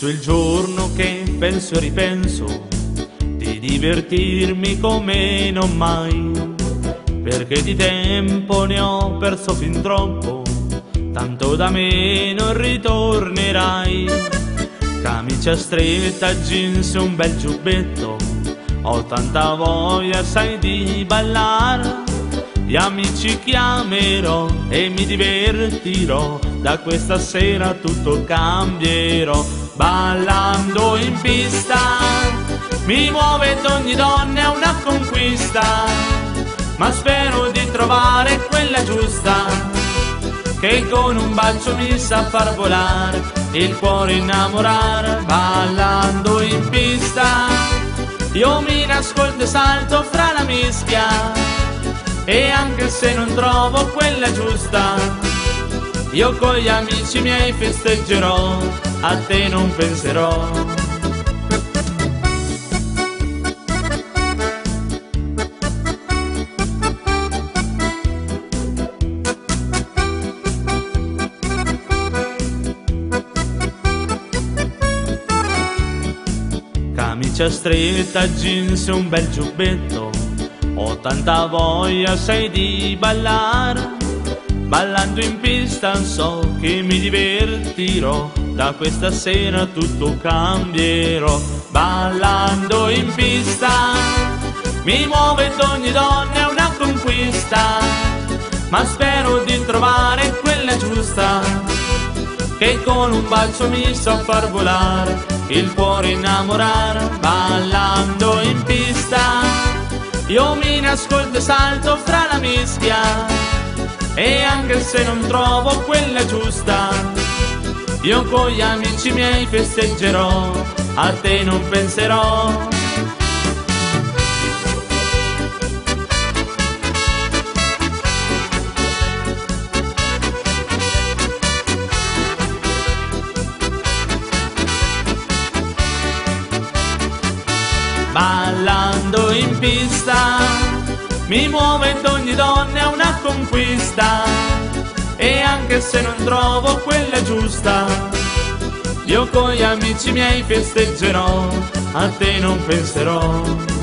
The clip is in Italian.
tutto il giorno che penso e ripenso di divertirmi come non mai, perché di tempo ne ho perso fin troppo, tanto da me non ritornerai. Camicia stretta, jeans, un bel giubbetto, ho tanta voglia, sai, di ballare. Gli amici chiamerò e mi divertirò, da questa sera tutto cambierò, ballando in pista. Mi muove ogni donna è una conquista, ma spero di trovare quella giusta, che con un bacio mi sa far volare, il cuore innamorare, ballando in pista. Io mi nascondo e salto fra la mischia e anche se non trovo quella giusta, io con gli amici miei festeggerò, a te non penserò. Camicia stretta, jeans e un bel giubbetto. Ho tanta voglia, sai di ballare, ballando in pista so che mi divertirò, da questa sera tutto cambierò, ballando in pista, mi muove ogni donna è una conquista, ma spero di trovare quella giusta, che con un bacio mi so far volare, il cuore innamorare, ballando in pista. Io mi nascondo e salto fra la mischia. E anche se non trovo quella giusta, io con gli amici miei festeggerò, a te non penserò. ballando in pista, mi muove ogni donna è una conquista, e anche se non trovo giusta, io con gli amici miei festeggerò, a te non penserò.